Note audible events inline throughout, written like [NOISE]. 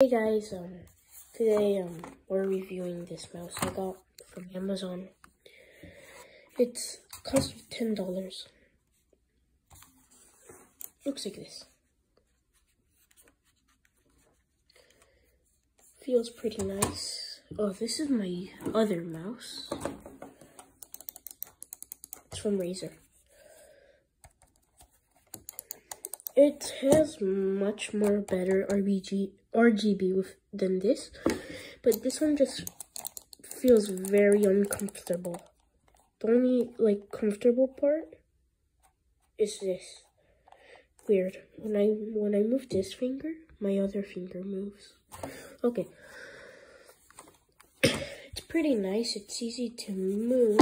Hey guys, um, today um, we're reviewing this mouse I got from Amazon. It's cost ten dollars. Looks like this. Feels pretty nice. Oh, this is my other mouse. It's from Razer. It has much more better RBG RGB with than this, but this one just feels very uncomfortable. The only like comfortable part is this. Weird. When I when I move this finger, my other finger moves. Okay. [COUGHS] It's pretty nice. It's easy to move.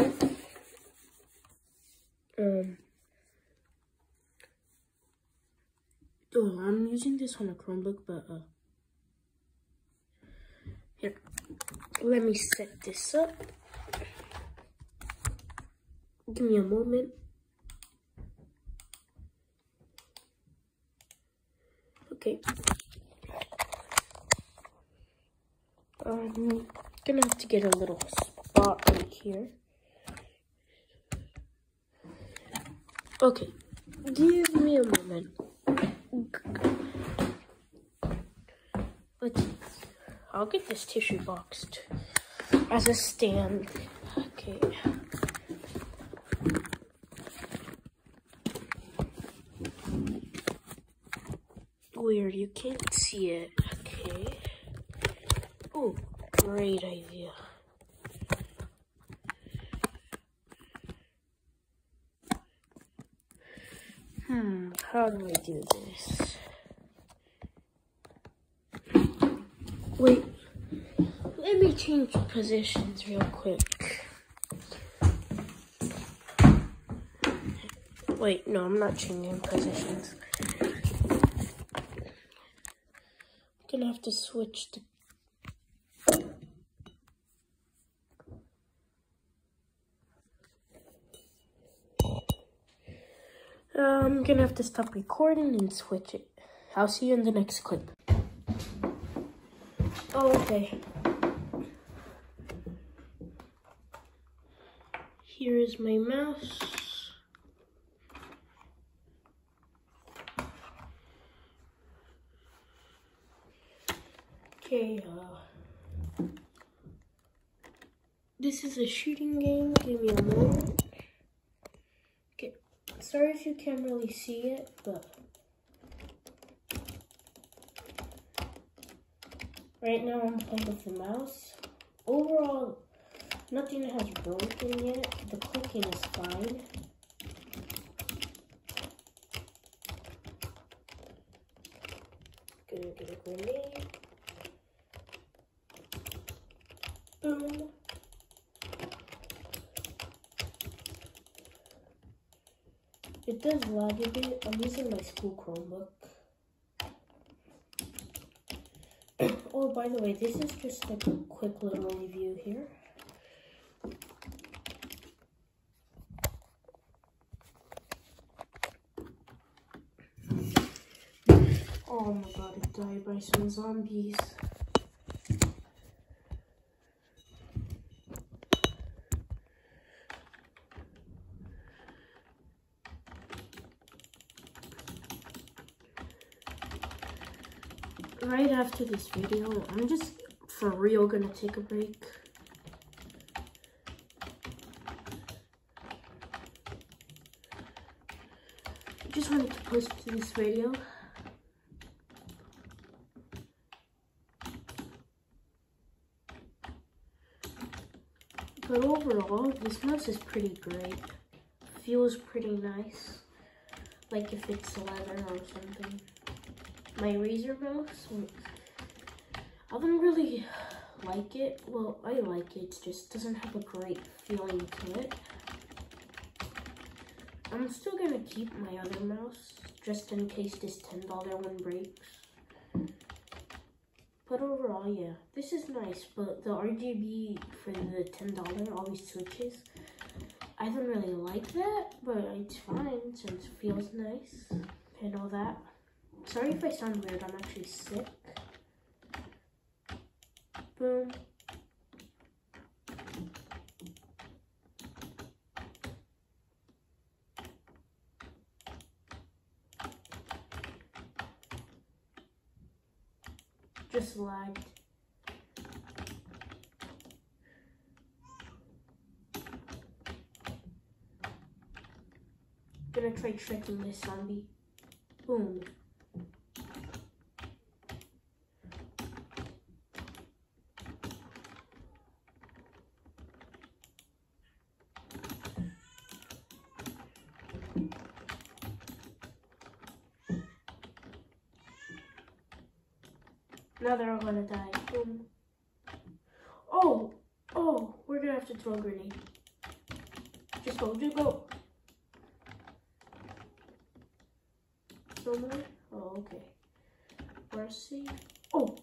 Um Oh, I'm using this on a Chromebook, but uh, here, let me set this up. Give me a moment. Okay. I'm gonna have to get a little spot right here. Okay, give me a moment. I'll get this tissue boxed as a stand. Okay. Weird, you can't see it. Okay. Oh, great idea. Hmm, how do I do this? Wait, let me change positions real quick. Wait, no, I'm not changing positions. I'm gonna have to switch. Uh, I'm gonna have to stop recording and switch it. I'll see you in the next clip. Oh, okay. Here is my mouse. Okay, uh, this is a shooting game. Give me a moment. Okay, sorry if you can't really see it, but right now I'm playing with the mouse. Overall, nothing has broken yet. The clicking is fine. Gonna get a grenade. Boom. It does lag a bit. I'm using my school Chromebook. Oh, by the way, this is just a quick little review here. Oh my god, it died by some zombies. Right after this video, I'm just for real gonna take a break. I just wanted to post this video. But overall, this mouse is pretty great. Feels pretty nice. Like if it's leather or something my Razer mouse. I don't really like it. Well, I like it. It just doesn't have a great feeling to it. I'm still gonna keep my other mouse just in case this $10 one breaks. But overall, yeah, this is nice, but the RGB for the $10 always switches. I don't really like that, but it's fine since it feels nice and all that. Sorry if I sound weird, I'm actually sick. Boom. Just lagged. Gonna try tricking this zombie. Boom. Now they're all gonna die. Boom. Oh! Oh! We're gonna have to throw a grenade. Just go, just go. More? Oh, okay. Safe. Oh!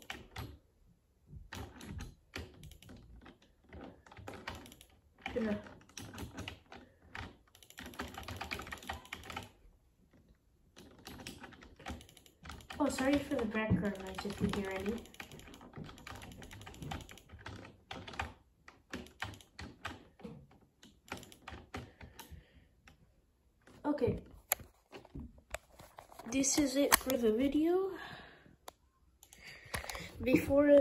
Gonna. Oh, sorry for the background noise if you hear any. Okay. This is it for the video. Before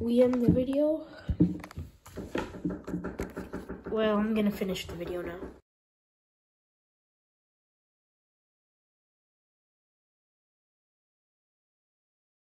we end the video, well, I'm gonna finish the video now.